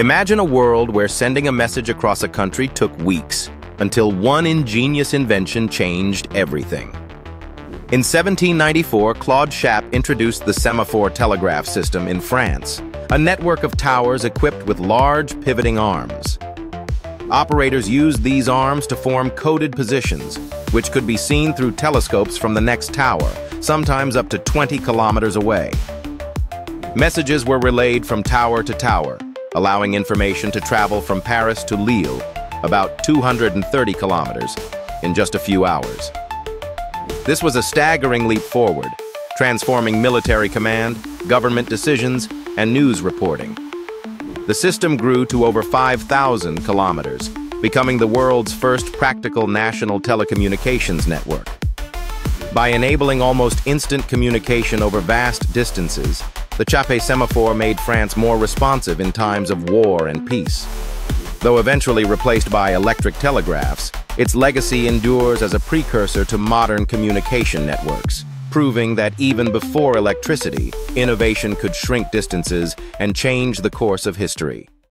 Imagine a world where sending a message across a country took weeks, until one ingenious invention changed everything. In 1794, Claude Chappe introduced the semaphore telegraph system in France, a network of towers equipped with large pivoting arms. Operators used these arms to form coded positions, which could be seen through telescopes from the next tower, sometimes up to 20 kilometers away. Messages were relayed from tower to tower, allowing information to travel from Paris to Lille, about 230 kilometers, in just a few hours. This was a staggering leap forward, transforming military command, government decisions, and news reporting. The system grew to over 5,000 kilometers, becoming the world's first practical national telecommunications network. By enabling almost instant communication over vast distances, the Chappe semaphore made France more responsive in times of war and peace. Though eventually replaced by electric telegraphs, its legacy endures as a precursor to modern communication networks, proving that even before electricity, innovation could shrink distances and change the course of history.